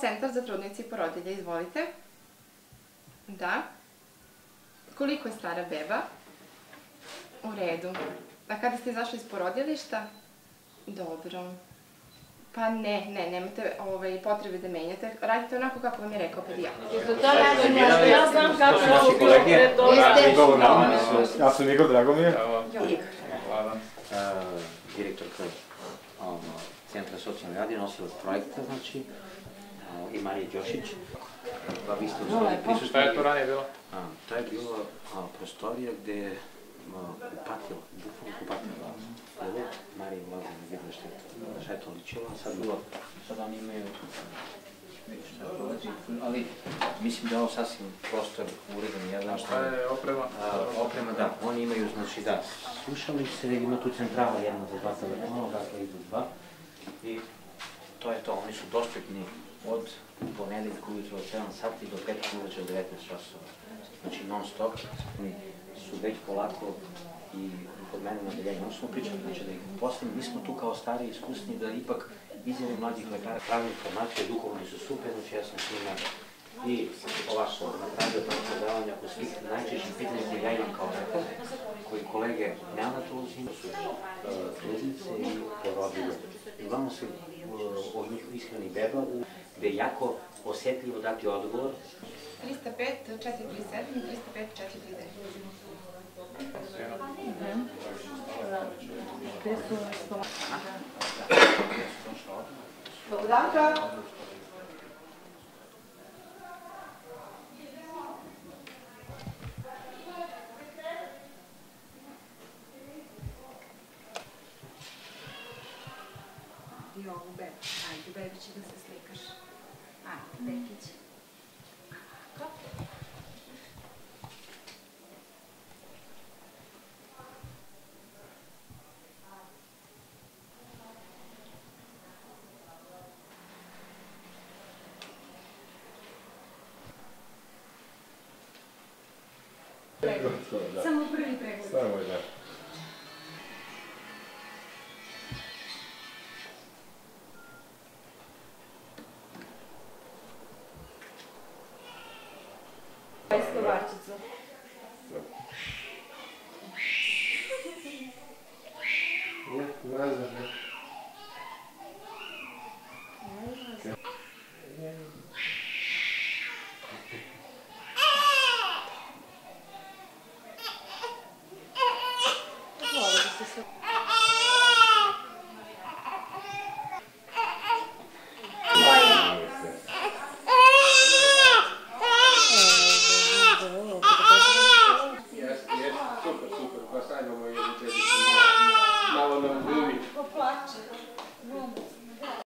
centar za trudnice i porodilje, izvolite. Da. Koliko je stara beba? U redu. A kada ste izašli iz porodilišta? Dobro. Pa ne, ne, nemate ovaj, potrebe da menjate. Radite onako kako vam je rekao pedijatar. Da, ja sam nešto, ja znam kako je ovo bilo pre toga. Ja sam Igor Dragomir. Joj. direktorka ono, Centra socijalne radi, nosilac projekta, znači, i Marija Đošić. Pa vi ste u stvari prisutni. Šta je to ranije bilo? A, to je bila a, prostorija gde je kupatila, bukvalno kupatila. Ovo, Marija Vlada ne videla šta je to, šta je to ličilo, sad bilo, sad oni imaju vidiš šta prolazi, ali mislim da je ovo sasvim prostor uredan, ja znam Šta šta je oprema? A, oprema, da, oni imaju, znači, da, slušalice, ima tu centrala jedna za dva telefona, dakle idu dva. I to je to, oni su dostupni od ponedeljka ujutro od 7 sati do petka uveče od 19 časova. Znači non stop, oni su već polako i kod mene na deljenju, ono smo pričali, znači da ih postavimo, mi smo tu kao stari iskusni, da ipak izjave mlađih lekara, pravi informacije, duhovni su super, znači ja sam s njima i ovako napravio to predavanje oko svih najčešćih pitanja koje ja imam kao lekar, kolege neonatolozi su uh, trudnice i porodilje. I uglavnom se uh, o njih ishrani beba, gde je jako osetljivo dati odgovor 305 437 305 439. Dobar dan, I ovu bebu. Ajde, bebići da se slikaš. Ajde, Bekić. Ovako. Samo prvi pregled. Samo je da. Iskovarčicu. Ne znam, ne. I não know where you're going to take it.